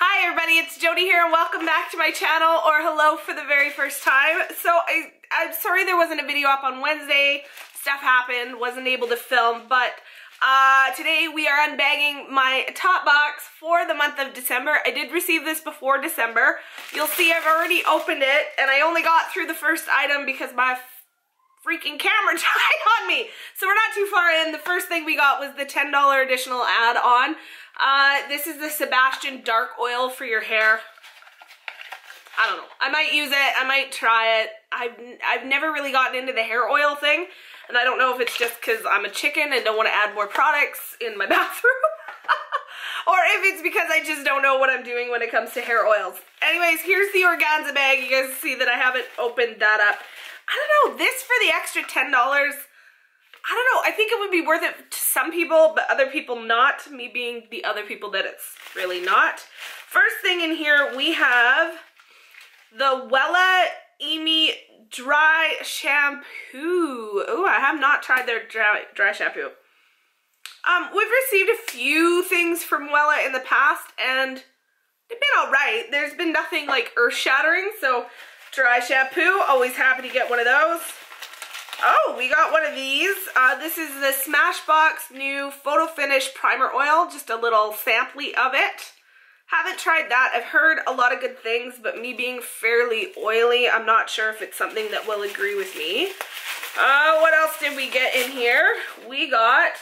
Hi everybody, it's Jody here and welcome back to my channel or hello for the very first time. So I, I'm sorry there wasn't a video up on Wednesday. Stuff happened, wasn't able to film, but uh, today we are unbagging my top box for the month of December. I did receive this before December. You'll see I've already opened it and I only got through the first item because my freaking camera died on me. So we're not too far in. The first thing we got was the $10 additional add-on. Uh, this is the Sebastian Dark Oil for your hair. I don't know. I might use it. I might try it. I've, I've never really gotten into the hair oil thing. And I don't know if it's just because I'm a chicken and don't want to add more products in my bathroom. or if it's because I just don't know what I'm doing when it comes to hair oils. Anyways, here's the organza bag. You guys see that I haven't opened that up. I don't know. This for the extra $10 I don't know. I think it would be worth it to some people, but other people not. Me being the other people that it's really not. First thing in here, we have the Wella EIMI Dry Shampoo. Oh, I have not tried their dry, dry shampoo. Um, we've received a few things from Wella in the past, and they've been alright. There's been nothing like earth-shattering, so dry shampoo, always happy to get one of those. Oh, we got one of these. Uh, this is the Smashbox new Photo Finish Primer Oil, just a little sample of it. Haven't tried that. I've heard a lot of good things, but me being fairly oily, I'm not sure if it's something that will agree with me. Uh, what else did we get in here? We got,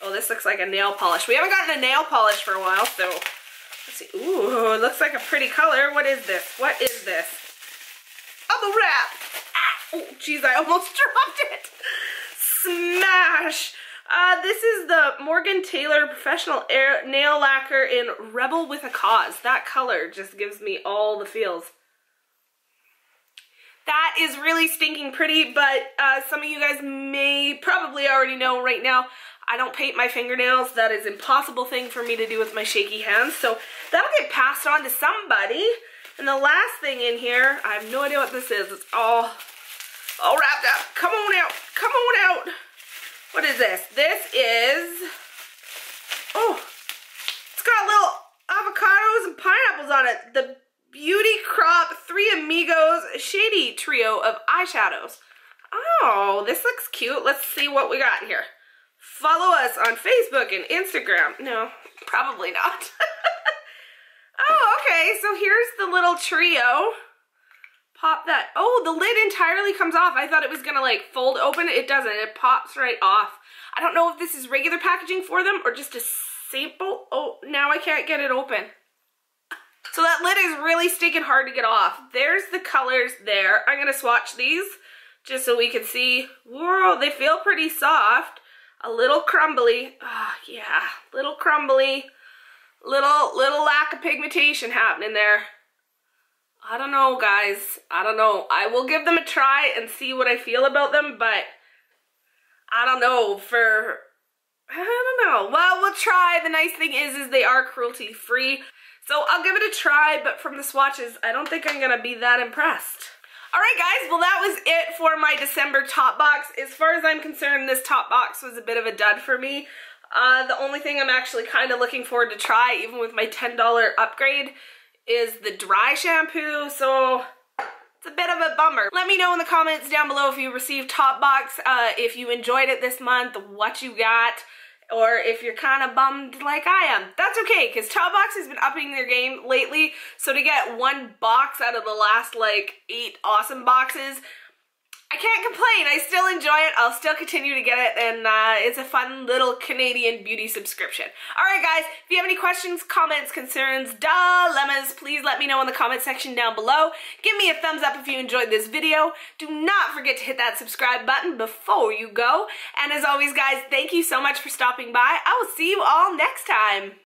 oh, this looks like a nail polish. We haven't gotten a nail polish for a while, so let's see. Ooh, it looks like a pretty color. What is this? What is this? Bubble wrap. Oh, jeez, I almost dropped it. Smash. Uh, this is the Morgan Taylor Professional Air Nail Lacquer in Rebel with a Cause. That color just gives me all the feels. That is really stinking pretty, but uh, some of you guys may probably already know right now, I don't paint my fingernails. That is impossible thing for me to do with my shaky hands. So that'll get passed on to somebody. And the last thing in here, I have no idea what this is. It's all all wrapped up. Come on out. Come on out. What is this? This is, oh, it's got little avocados and pineapples on it. The Beauty Crop Three Amigos Shady Trio of eyeshadows. Oh, this looks cute. Let's see what we got here. Follow us on Facebook and Instagram. No, probably not. okay. So here's the little trio pop that. Oh, the lid entirely comes off. I thought it was gonna like fold open. It doesn't. It pops right off. I don't know if this is regular packaging for them or just a sample. Oh, now I can't get it open. So that lid is really sticking hard to get off. There's the colors there. I'm gonna swatch these just so we can see. Whoa, they feel pretty soft. A little crumbly. Oh, yeah, little crumbly. Little, little lack of pigmentation happening there. I don't know, guys. I don't know. I will give them a try and see what I feel about them, but I don't know. For, I don't know. Well, we'll try. The nice thing is, is they are cruelty free. So I'll give it a try, but from the swatches, I don't think I'm going to be that impressed. Alright guys, well that was it for my December top box. As far as I'm concerned, this top box was a bit of a dud for me. Uh, the only thing I'm actually kind of looking forward to try, even with my $10 upgrade, is the dry shampoo, so it's a bit of a bummer. Let me know in the comments down below if you received Top Box, uh, if you enjoyed it this month, what you got, or if you're kind of bummed like I am. That's okay, because Top Box has been upping their game lately, so to get one box out of the last like eight awesome boxes, I can't complain. I still enjoy it. I'll still continue to get it, and uh, it's a fun little Canadian beauty subscription. All right, guys, if you have any questions, comments, concerns, dilemmas, please let me know in the comment section down below. Give me a thumbs up if you enjoyed this video. Do not forget to hit that subscribe button before you go. And as always, guys, thank you so much for stopping by. I will see you all next time.